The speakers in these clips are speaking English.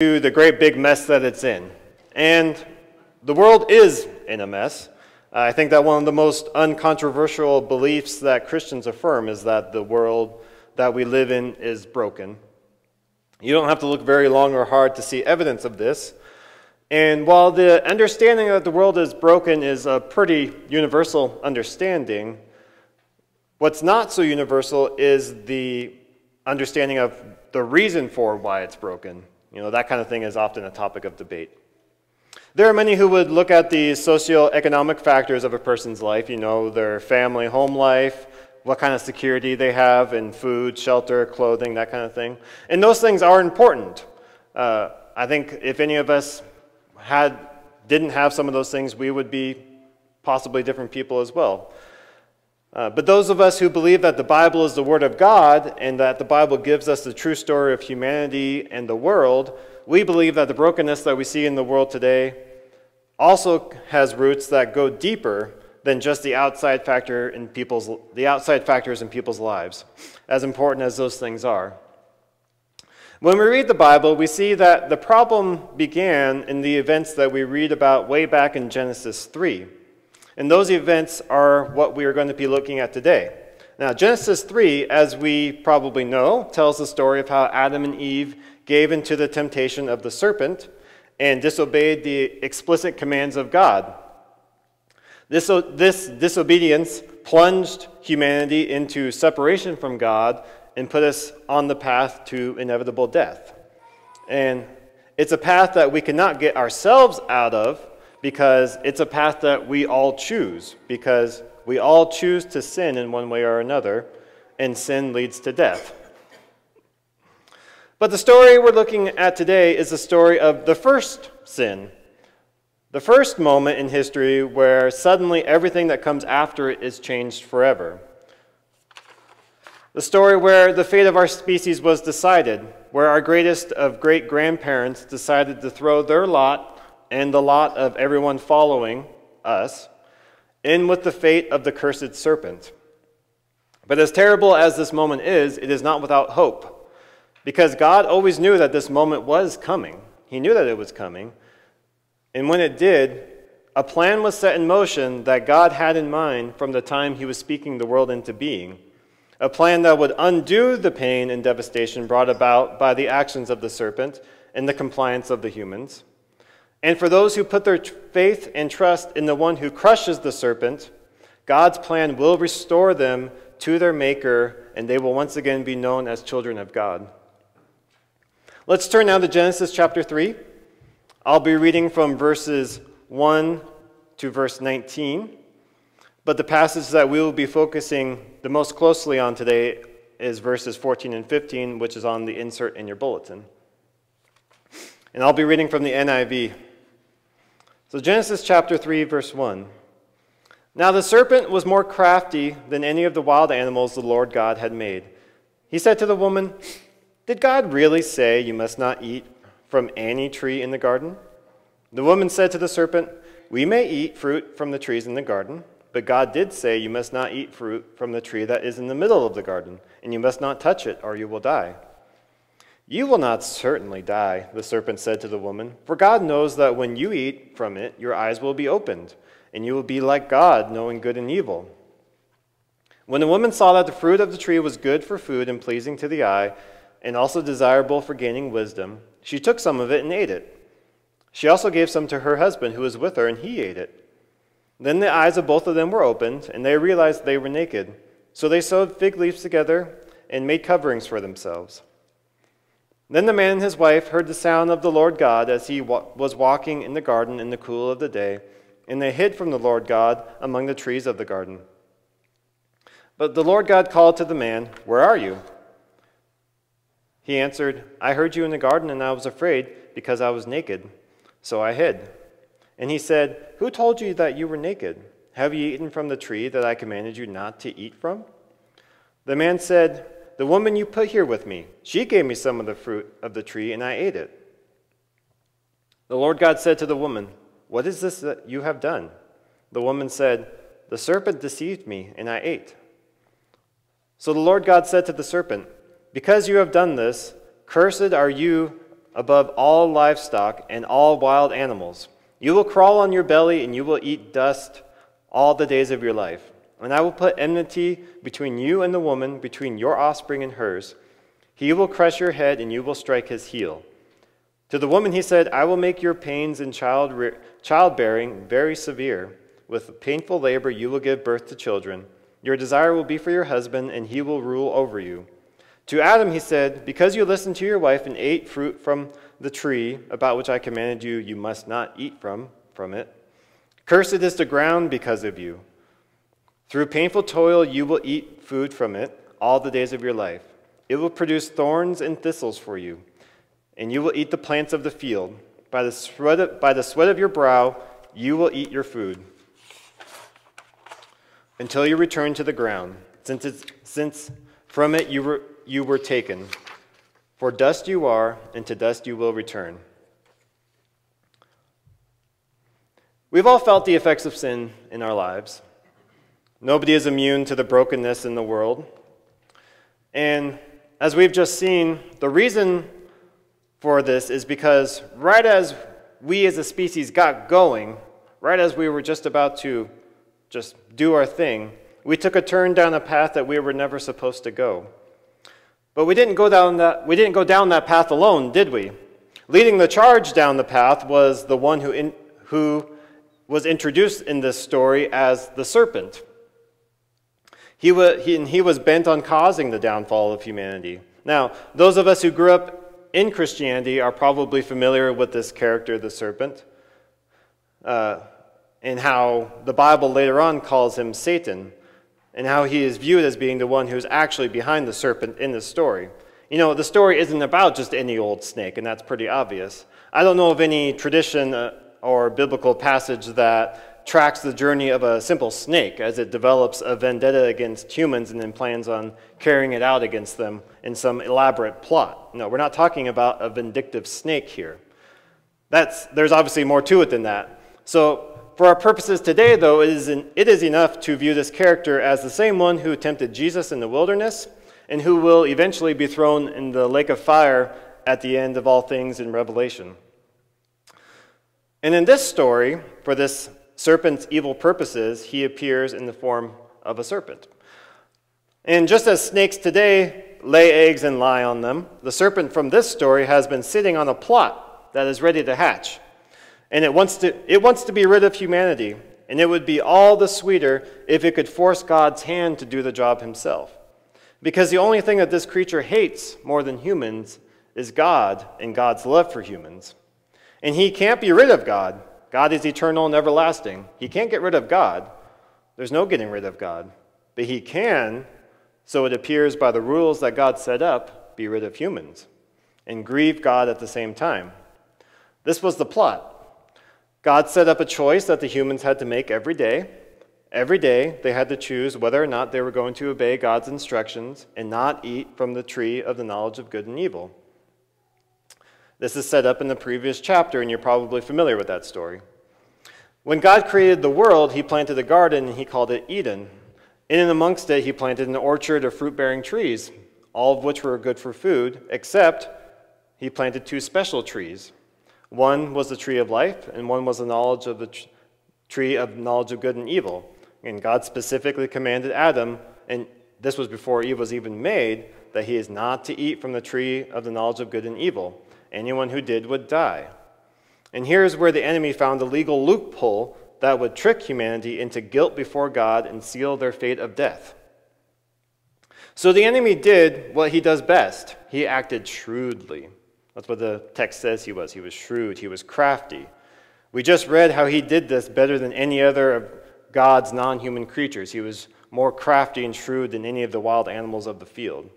to the great big mess that it's in. And the world is in a mess. Uh, I think that one of the most uncontroversial beliefs that Christians affirm is that the world that we live in is broken. You don't have to look very long or hard to see evidence of this. And while the understanding that the world is broken is a pretty universal understanding, what's not so universal is the understanding of the reason for why it's broken. You know, that kind of thing is often a topic of debate. There are many who would look at the socioeconomic factors of a person's life, you know, their family, home life, what kind of security they have in food, shelter, clothing, that kind of thing. And those things are important. Uh, I think if any of us had, didn't have some of those things, we would be possibly different people as well. Uh, but those of us who believe that the Bible is the Word of God and that the Bible gives us the true story of humanity and the world, we believe that the brokenness that we see in the world today also has roots that go deeper than just the outside factor in people's the outside factors in people's lives, as important as those things are. When we read the Bible, we see that the problem began in the events that we read about way back in Genesis 3. And those events are what we are going to be looking at today. Now, Genesis 3, as we probably know, tells the story of how Adam and Eve gave into the temptation of the serpent and disobeyed the explicit commands of God. This, this disobedience plunged humanity into separation from God and put us on the path to inevitable death. And it's a path that we cannot get ourselves out of because it's a path that we all choose, because we all choose to sin in one way or another, and sin leads to death. But the story we're looking at today is the story of the first sin, the first moment in history where suddenly everything that comes after it is changed forever. The story where the fate of our species was decided, where our greatest of great grandparents decided to throw their lot and the lot of everyone following us in with the fate of the cursed serpent. But as terrible as this moment is, it is not without hope, because God always knew that this moment was coming. He knew that it was coming. And when it did, a plan was set in motion that God had in mind from the time he was speaking the world into being. A plan that would undo the pain and devastation brought about by the actions of the serpent and the compliance of the humans. And for those who put their faith and trust in the one who crushes the serpent, God's plan will restore them to their Maker, and they will once again be known as children of God. Let's turn now to Genesis chapter 3. I'll be reading from verses 1 to verse 19, but the passage that we will be focusing the most closely on today is verses 14 and 15, which is on the insert in your bulletin. And I'll be reading from the NIV. So, Genesis chapter 3, verse 1. Now the serpent was more crafty than any of the wild animals the Lord God had made. He said to the woman, Did God really say you must not eat from any tree in the garden? The woman said to the serpent, We may eat fruit from the trees in the garden, but God did say you must not eat fruit from the tree that is in the middle of the garden, and you must not touch it, or you will die. You will not certainly die, the serpent said to the woman, for God knows that when you eat from it, your eyes will be opened, and you will be like God, knowing good and evil. When the woman saw that the fruit of the tree was good for food and pleasing to the eye, and also desirable for gaining wisdom, she took some of it and ate it. She also gave some to her husband who was with her, and he ate it. Then the eyes of both of them were opened, and they realized they were naked. So they sewed fig leaves together and made coverings for themselves. Then the man and his wife heard the sound of the Lord God as he wa- was walking in the garden in the cool of the day, and they hid from the Lord God among the trees of the garden. But the Lord God called to the man, Where are you? He answered, I heard you in the garden, and I was afraid because I was naked, so I hid. And he said, Who told you that you were naked? Have you eaten from the tree that I commanded you not to eat from? The man said, the woman you put here with me, she gave me some of the fruit of the tree, and I ate it. The Lord God said to the woman, What is this that you have done? The woman said, The serpent deceived me, and I ate. So the Lord God said to the serpent, Because you have done this, cursed are you above all livestock and all wild animals. You will crawl on your belly, and you will eat dust all the days of your life. And I will put enmity between you and the woman, between your offspring and hers. He will crush your head, and you will strike his heel. To the woman he said, I will make your pains in child childbearing very severe. With painful labor you will give birth to children. Your desire will be for your husband, and he will rule over you. To Adam he said, Because you listened to your wife and ate fruit from the tree about which I commanded you, you must not eat from, from it. Cursed is the ground because of you. Through painful toil you will eat food from it all the days of your life. It will produce thorns and thistles for you, and you will eat the plants of the field. By the sweat of, by the sweat of your brow you will eat your food until you return to the ground, since, since from it you were, you were taken. For dust you are, and to dust you will return. We've all felt the effects of sin in our lives. Nobody is immune to the brokenness in the world. And as we've just seen, the reason for this is because right as we as a species got going, right as we were just about to just do our thing, we took a turn down a path that we were never supposed to go. But we didn't go down that, we didn't go down that path alone, did we? Leading the charge down the path was the one who, in, who was introduced in this story as the serpent. He was, he, he was bent on causing the downfall of humanity. Now, those of us who grew up in Christianity are probably familiar with this character, the serpent, uh, and how the Bible later on calls him Satan and how he is viewed as being the one who's actually behind the serpent in the story. You know, the story isn't about just any old snake, and that's pretty obvious. I don't know of any tradition uh, or biblical passage that tracks the journey of a simple snake as it develops a vendetta against humans and then plans on carrying it out against them in some elaborate plot. No, we're not talking about a vindictive snake here. That's, there's obviously more to it than that. So for our purposes today, though, it is, an, it is enough to view this character as the same one who tempted Jesus in the wilderness and who will eventually be thrown in the lake of fire at the end of all things in Revelation. And in this story, for this serpent's evil purposes, he appears in the form of a serpent. And just as snakes today lay eggs and lie on them, the serpent from this story has been sitting on a plot that is ready to hatch. And it wants, to, it wants to be rid of humanity. And it would be all the sweeter if it could force God's hand to do the job himself. Because the only thing that this creature hates more than humans is God and God's love for humans. And he can't be rid of God. God is eternal and everlasting. He can't get rid of God. There's no getting rid of God. But he can, so it appears by the rules that God set up, be rid of humans and grieve God at the same time. This was the plot. God set up a choice that the humans had to make every day. Every day, they had to choose whether or not they were going to obey God's instructions and not eat from the tree of the knowledge of good and evil. This is set up in the previous chapter, and you're probably familiar with that story. When God created the world, he planted a garden and he called it Eden. In and amongst it, he planted an orchard of fruit bearing trees, all of which were good for food, except he planted two special trees one was the tree of life, and one was the knowledge of the tree of knowledge of good and evil. And God specifically commanded Adam, and this was before Eve was even made, that he is not to eat from the tree of the knowledge of good and evil. Anyone who did would die. And here's where the enemy found a legal loophole that would trick humanity into guilt before God and seal their fate of death. So the enemy did what he does best he acted shrewdly. That's what the text says he was. He was shrewd, he was crafty. We just read how he did this better than any other of God's non human creatures. He was more crafty and shrewd than any of the wild animals of the field.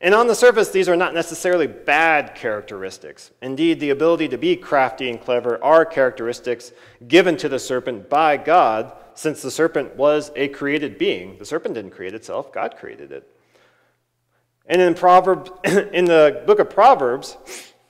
And on the surface, these are not necessarily bad characteristics. Indeed, the ability to be crafty and clever are characteristics given to the serpent by God, since the serpent was a created being. The serpent didn't create itself, God created it. And in, Proverbs, in the book of Proverbs,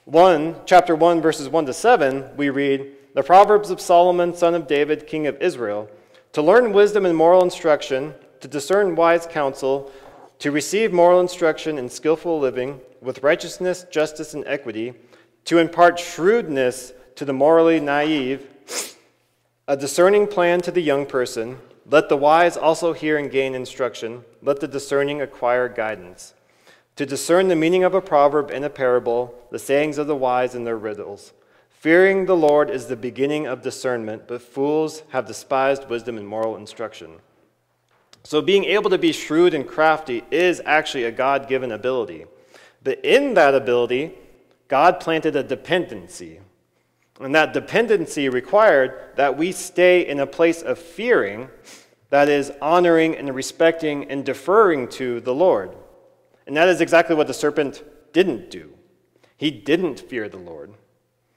1, chapter 1, verses 1 to 7, we read, The Proverbs of Solomon, son of David, king of Israel, to learn wisdom and moral instruction, to discern wise counsel, to receive moral instruction and skillful living, with righteousness, justice, and equity, to impart shrewdness to the morally naive, a discerning plan to the young person. Let the wise also hear and gain instruction. Let the discerning acquire guidance. To discern the meaning of a proverb and a parable, the sayings of the wise and their riddles. Fearing the Lord is the beginning of discernment, but fools have despised wisdom and moral instruction. So, being able to be shrewd and crafty is actually a God given ability. But in that ability, God planted a dependency. And that dependency required that we stay in a place of fearing, that is, honoring and respecting and deferring to the Lord. And that is exactly what the serpent didn't do. He didn't fear the Lord.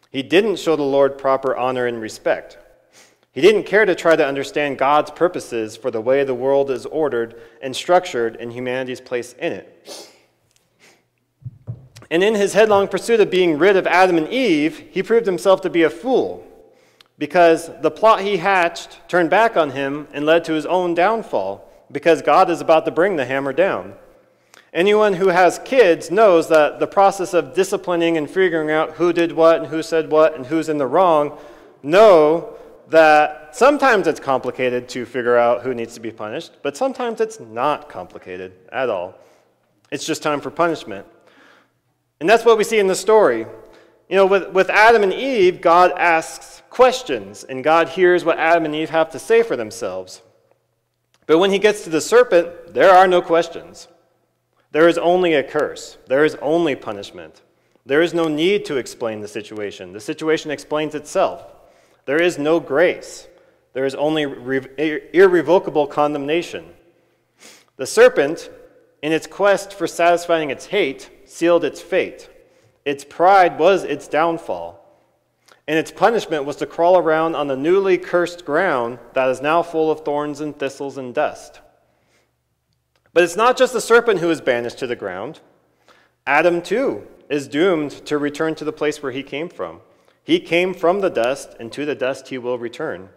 He didn't show the Lord proper honor and respect. He didn't care to try to understand God's purposes for the way the world is ordered and structured and humanity's place in it. And in his headlong pursuit of being rid of Adam and Eve, he proved himself to be a fool because the plot he hatched turned back on him and led to his own downfall because God is about to bring the hammer down. Anyone who has kids knows that the process of disciplining and figuring out who did what and who said what and who's in the wrong know that sometimes it's complicated to figure out who needs to be punished, but sometimes it's not complicated at all. It's just time for punishment. And that's what we see in the story. You know, with, with Adam and Eve, God asks questions, and God hears what Adam and Eve have to say for themselves. But when he gets to the serpent, there are no questions. There is only a curse, there is only punishment. There is no need to explain the situation. The situation explains itself. There is no grace. There is only irrevocable condemnation. The serpent, in its quest for satisfying its hate, sealed its fate. Its pride was its downfall. And its punishment was to crawl around on the newly cursed ground that is now full of thorns and thistles and dust. But it's not just the serpent who is banished to the ground. Adam, too, is doomed to return to the place where he came from. He came from the dust, and to the dust he will return.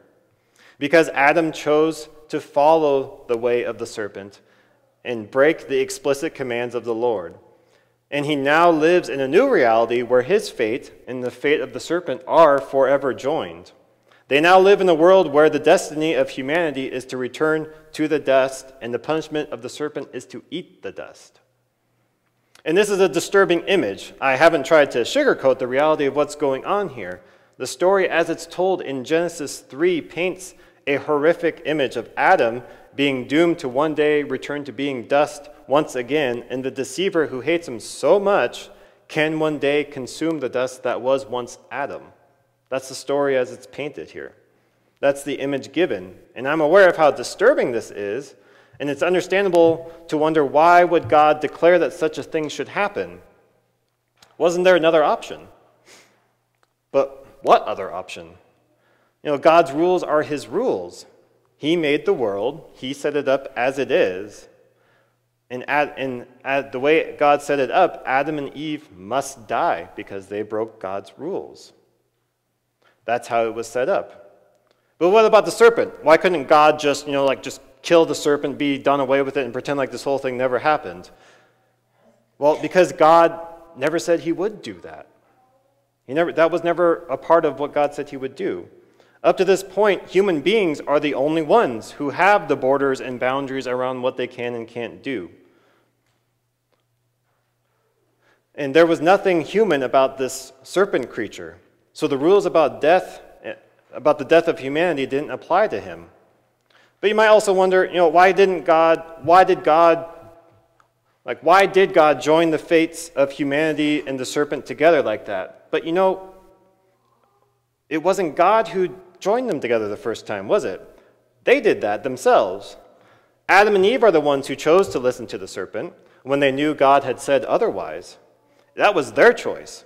Because Adam chose to follow the way of the serpent and break the explicit commands of the Lord. And he now lives in a new reality where his fate and the fate of the serpent are forever joined. They now live in a world where the destiny of humanity is to return to the dust, and the punishment of the serpent is to eat the dust. And this is a disturbing image. I haven't tried to sugarcoat the reality of what's going on here. The story, as it's told in Genesis 3, paints a horrific image of Adam being doomed to one day return to being dust once again, and the deceiver who hates him so much can one day consume the dust that was once Adam. That's the story as it's painted here. That's the image given. And I'm aware of how disturbing this is, and it's understandable to wonder why would God declare that such a thing should happen? Wasn't there another option? But what other option? You know, God's rules are his rules. He made the world, he set it up as it is. And, at, and at the way God set it up, Adam and Eve must die because they broke God's rules. That's how it was set up. But what about the serpent? Why couldn't God just, you know, like just kill the serpent, be done away with it, and pretend like this whole thing never happened? Well, because God never said he would do that. He never, that was never a part of what God said he would do. Up to this point, human beings are the only ones who have the borders and boundaries around what they can and can't do. And there was nothing human about this serpent creature. So the rules about death, eh, about the death of humanity, didn't apply to him. But you might also wonder, you know, why didn't God, why did God, like, why did God join the fates of humanity and the serpent together like that? But you know, it wasn't God who joined them together the first time, was it? They did that themselves. Adam and Eve are the ones who chose to listen to the serpent when they knew God had said otherwise. That was their choice.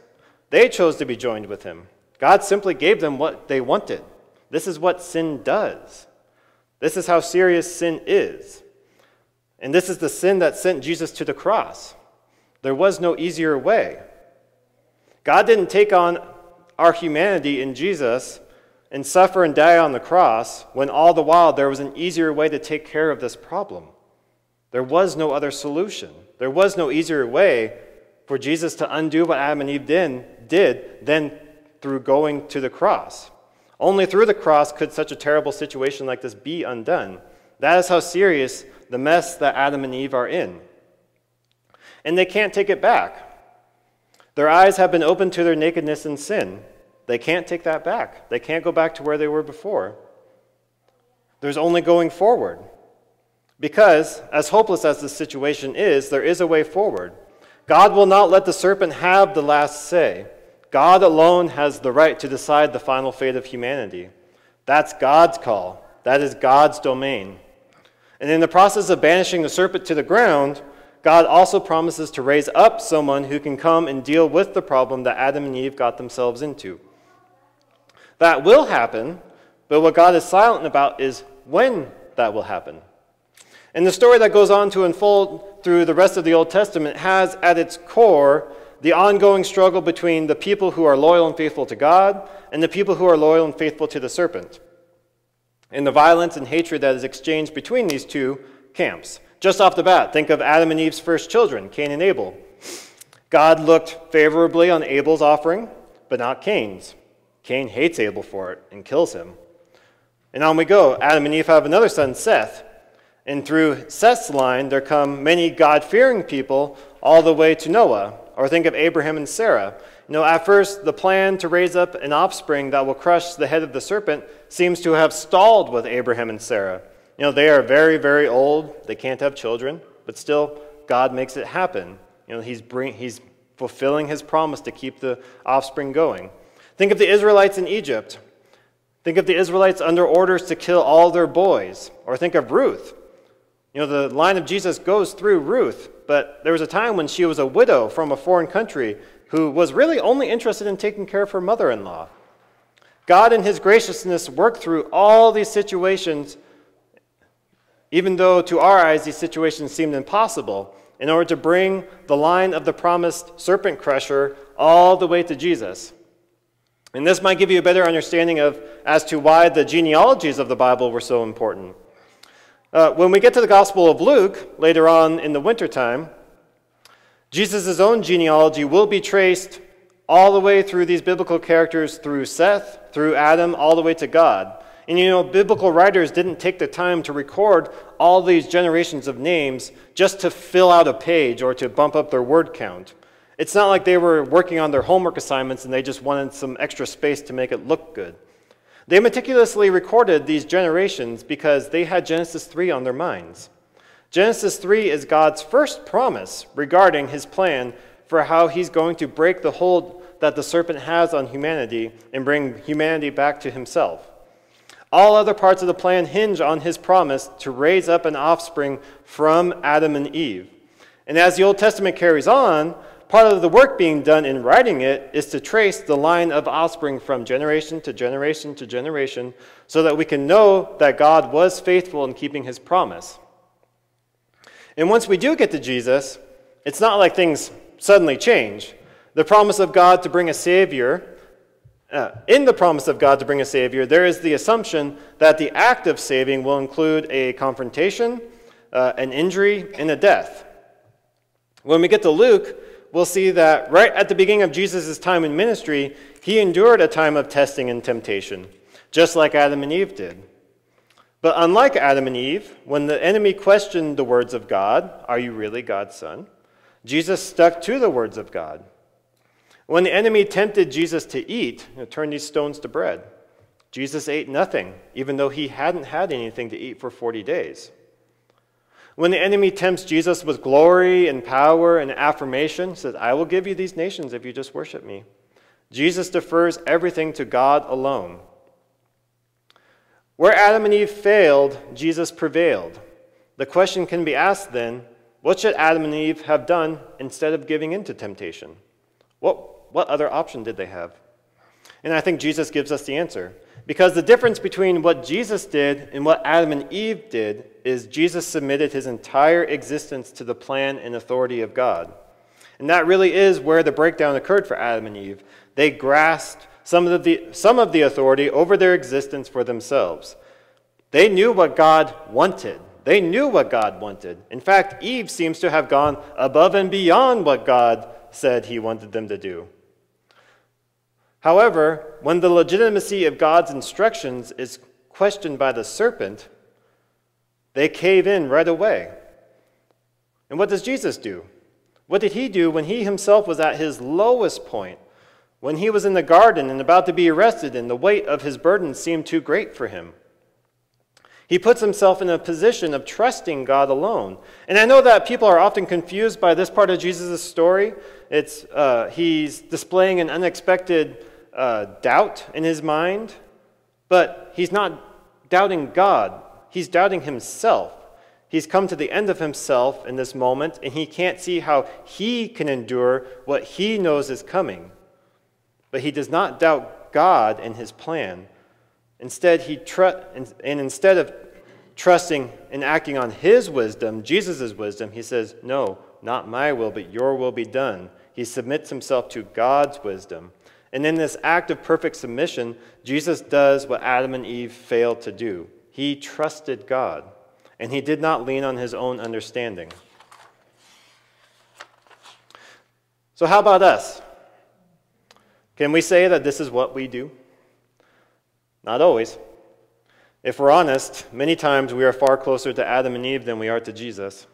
They chose to be joined with him. God simply gave them what they wanted. This is what sin does. This is how serious sin is. And this is the sin that sent Jesus to the cross. There was no easier way. God didn't take on our humanity in Jesus and suffer and die on the cross when all the while there was an easier way to take care of this problem. There was no other solution. There was no easier way for Jesus to undo what Adam and Eve did, did than through going to the cross. Only through the cross could such a terrible situation like this be undone. That is how serious the mess that Adam and Eve are in. And they can't take it back. Their eyes have been opened to their nakedness and sin. They can't take that back. They can't go back to where they were before. There's only going forward. Because, as hopeless as the situation is, there is a way forward. God will not let the serpent have the last say. God alone has the right to decide the final fate of humanity. That's God's call. That is God's domain. And in the process of banishing the serpent to the ground, God also promises to raise up someone who can come and deal with the problem that Adam and Eve got themselves into. That will happen, but what God is silent about is when that will happen. And the story that goes on to unfold through the rest of the Old Testament has at its core the ongoing struggle between the people who are loyal and faithful to God and the people who are loyal and faithful to the serpent. And the violence and hatred that is exchanged between these two camps. Just off the bat, think of Adam and Eve's first children, Cain and Abel. God looked favorably on Abel's offering, but not Cain's. Cain hates Abel for it and kills him. And on we go. Adam and Eve have another son, Seth. And through Seth's line, there come many God fearing people all the way to Noah. Or think of Abraham and Sarah. You know, at first, the plan to raise up an offspring that will crush the head of the serpent seems to have stalled with Abraham and Sarah. You know, they are very, very old. They can't have children, but still, God makes it happen. You know, he's, bring, he's fulfilling his promise to keep the offspring going. Think of the Israelites in Egypt. Think of the Israelites under orders to kill all their boys. Or think of Ruth. You know, the line of Jesus goes through Ruth, but there was a time when she was a widow from a foreign country who was really only interested in taking care of her mother in law. God, in His graciousness, worked through all these situations, even though to our eyes these situations seemed impossible, in order to bring the line of the promised serpent crusher all the way to Jesus. And this might give you a better understanding of as to why the genealogies of the Bible were so important. Uh, when we get to the Gospel of Luke later on in the wintertime, Jesus' own genealogy will be traced all the way through these biblical characters, through Seth, through Adam, all the way to God. And you know, biblical writers didn't take the time to record all these generations of names just to fill out a page or to bump up their word count. It's not like they were working on their homework assignments and they just wanted some extra space to make it look good. They meticulously recorded these generations because they had Genesis 3 on their minds. Genesis 3 is God's first promise regarding his plan for how he's going to break the hold that the serpent has on humanity and bring humanity back to himself. All other parts of the plan hinge on his promise to raise up an offspring from Adam and Eve. And as the Old Testament carries on, part of the work being done in writing it is to trace the line of offspring from generation to generation to generation so that we can know that God was faithful in keeping his promise. And once we do get to Jesus, it's not like things suddenly change. The promise of God to bring a Savior, uh, in the promise of God to bring a Savior, there is the assumption that the act of saving will include a confrontation, uh, an injury, and a death. When we get to Luke, we'll see that right at the beginning of Jesus' time in ministry, he endured a time of testing and temptation, just like Adam and Eve did. But unlike Adam and Eve, when the enemy questioned the words of God, Are you really God's son? Jesus stuck to the words of God. When the enemy tempted Jesus to eat, you know, turn these stones to bread, Jesus ate nothing, even though he hadn't had anything to eat for 40 days. When the enemy tempts Jesus with glory and power and affirmation, says, I will give you these nations if you just worship me. Jesus defers everything to God alone. Where Adam and Eve failed, Jesus prevailed. The question can be asked then what should Adam and Eve have done instead of giving in to temptation? What, what other option did they have? And I think Jesus gives us the answer. Because the difference between what Jesus did and what Adam and Eve did is Jesus submitted his entire existence to the plan and authority of God. And that really is where the breakdown occurred for Adam and Eve. They grasped some of the, some of the authority over their existence for themselves. They knew what God wanted. They knew what God wanted. In fact, Eve seems to have gone above and beyond what God said he wanted them to do. However, when the legitimacy of God's instructions is questioned by the serpent, they cave in right away. And what does Jesus do? What did he do when he himself was at his lowest point? When he was in the garden and about to be arrested, and the weight of his burden seemed too great for him? He puts himself in a position of trusting God alone. And I know that people are often confused by this part of Jesus' story. It's, uh, he's displaying an unexpected uh, doubt in his mind, but he's not doubting God, he's doubting himself. He's come to the end of himself in this moment, and he can't see how he can endure what he knows is coming. But he does not doubt God and his plan. Instead, he tr- and, instead of trusting and acting on his wisdom, Jesus' wisdom, he says, No, not my will, but your will be done. He submits himself to God's wisdom. And in this act of perfect submission, Jesus does what Adam and Eve failed to do. He trusted God, and he did not lean on his own understanding. So, how about us? Can we say that this is what we do? Not always. If we're honest, many times we are far closer to Adam and Eve than we are to Jesus.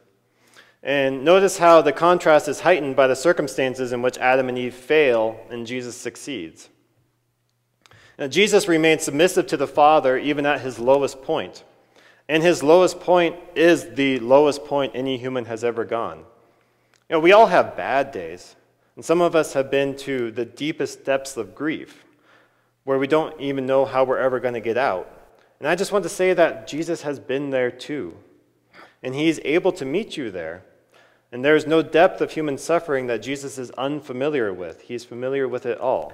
And notice how the contrast is heightened by the circumstances in which Adam and Eve fail and Jesus succeeds. Now, Jesus remains submissive to the Father even at his lowest point. And his lowest point is the lowest point any human has ever gone. You know, we all have bad days. And some of us have been to the deepest depths of grief where we don't even know how we're ever going to get out. And I just want to say that Jesus has been there too. And he's able to meet you there. And there is no depth of human suffering that Jesus is unfamiliar with. He's familiar with it all.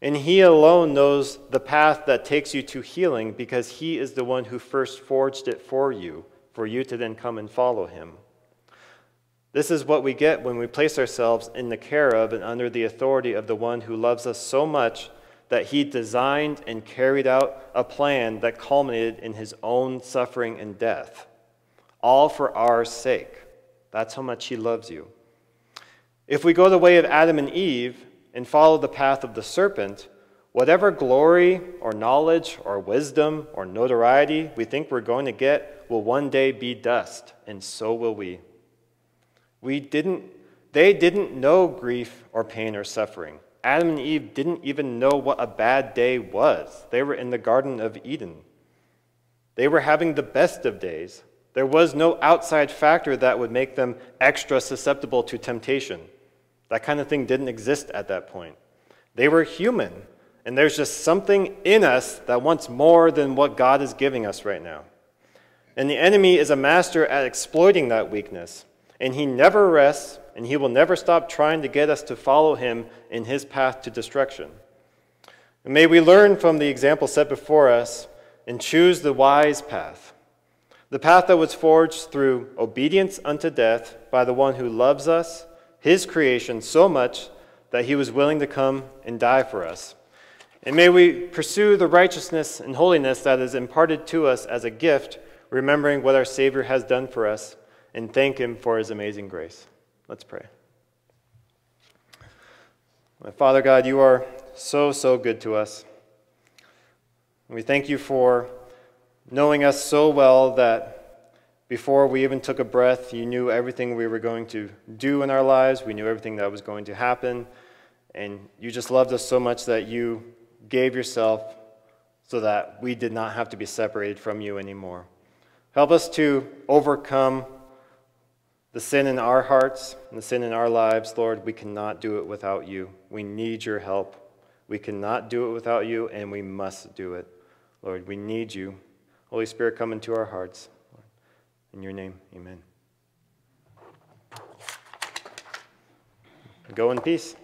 And he alone knows the path that takes you to healing because he is the one who first forged it for you, for you to then come and follow him. This is what we get when we place ourselves in the care of and under the authority of the one who loves us so much that he designed and carried out a plan that culminated in his own suffering and death, all for our sake. That's how much he loves you. If we go the way of Adam and Eve and follow the path of the serpent, whatever glory or knowledge or wisdom or notoriety we think we're going to get will one day be dust, and so will we. We didn't, they didn't know grief or pain or suffering. Adam and Eve didn't even know what a bad day was. They were in the Garden of Eden. They were having the best of days. There was no outside factor that would make them extra susceptible to temptation. That kind of thing didn't exist at that point. They were human, and there's just something in us that wants more than what God is giving us right now. And the enemy is a master at exploiting that weakness. And he never rests, and he will never stop trying to get us to follow him in his path to destruction. And may we learn from the example set before us and choose the wise path, the path that was forged through obedience unto death by the one who loves us, his creation, so much that he was willing to come and die for us. And may we pursue the righteousness and holiness that is imparted to us as a gift, remembering what our Savior has done for us and thank Him for His amazing grace. Let's pray. My Father God, you are so, so good to us. We thank you for knowing us so well that before we even took a breath, you knew everything we were going to do in our lives. We knew everything that was going to happen. And you just loved us so much that you gave yourself so that we did not have to be separated from you anymore. Help us to overcome the sin in our hearts and the sin in our lives, Lord, we cannot do it without you. We need your help. We cannot do it without you, and we must do it. Lord, we need you. Holy Spirit, come into our hearts. In your name, amen. Go in peace.